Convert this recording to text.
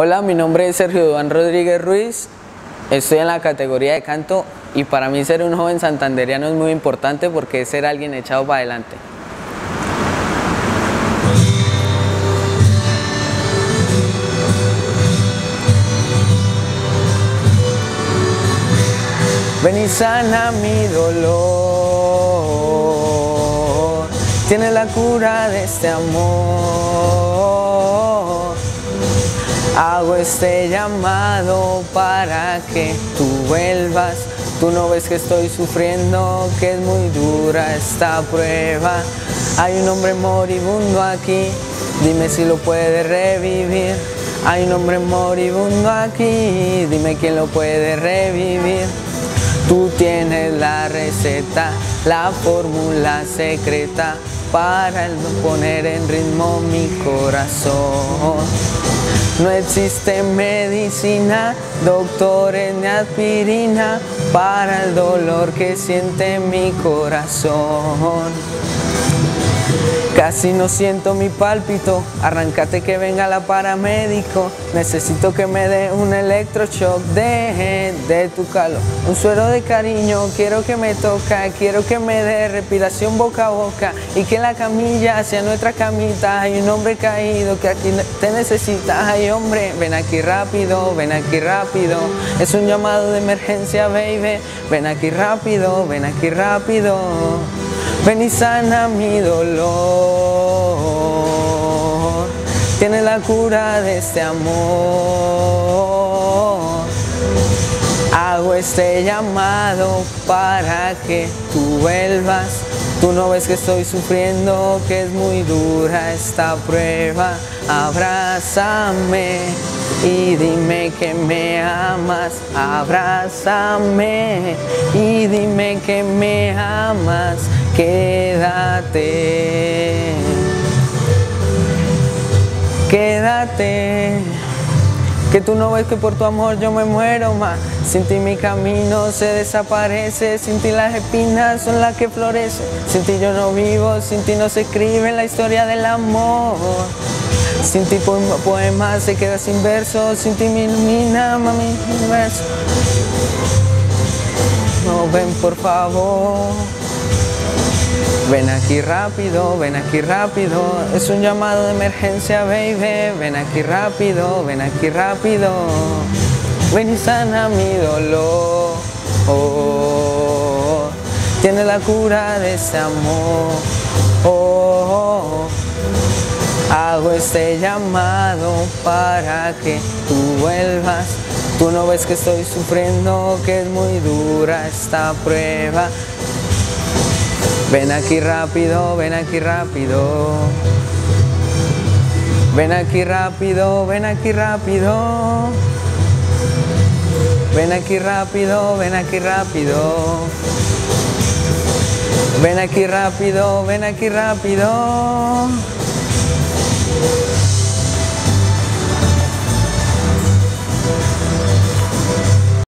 Hola, mi nombre es Sergio Duan Rodríguez Ruiz, estoy en la categoría de canto y para mí ser un joven santanderiano es muy importante porque es ser alguien echado para adelante. Ven y sana mi dolor, tiene la cura de este amor. Hago este llamado para que tú vuelvas. Tú no ves que estoy sufriendo, que es muy dura esta prueba. Hay un hombre moribundo aquí, dime si lo puede revivir. Hay un hombre moribundo aquí, dime quién lo puede revivir. Tú tienes la receta, la fórmula secreta para poner en ritmo mi corazón. No existe medicina, doctores ni aspirina para el dolor que siente mi corazón. Casi no siento mi pálpito, arrancate que venga la paramédico. Necesito que me dé un electroshock, deje de tu calor. Un suero de cariño, quiero que me toca, quiero que me dé respiración boca a boca y que la camilla sea nuestra camita. Hay un hombre caído que aquí te necesita. Ay hombre, ven aquí rápido, ven aquí rápido. Es un llamado de emergencia, baby. Ven aquí rápido, ven aquí rápido. Ven y sana mi dolor. Tiene la cura de este amor. Hago este llamado para que tú vuelvas. Tú no ves que estoy sufriendo, que es muy dura esta prueba. Abrázame y dime que me amas. Abrázame y dime que me amas. Quédate. Quédate. Que tú no ves que por tu amor yo me muero más. Sin ti mi camino se desaparece, sin ti las espinas son las que florecen. Sin ti yo no vivo, sin ti no se escribe la historia del amor. Sin ti poema, se queda sin versos, sin ti me ilumina, mami, mi verso. No ven por favor. Ven aquí rápido, ven aquí rápido, es un llamado de emergencia, baby. Ven aquí rápido, ven aquí rápido. Ven y sana mi dolor. Oh, tiene la cura de este amor. Oh, hago este llamado para que tú vuelvas. Tú no ves que estoy sufriendo, que es muy dura esta prueba. Ven aquí rápido, ven aquí rápido. Ven aquí rápido, ven aquí rápido. Ven aquí rápido, ven aquí rápido. Ven aquí rápido, ven aquí rápido.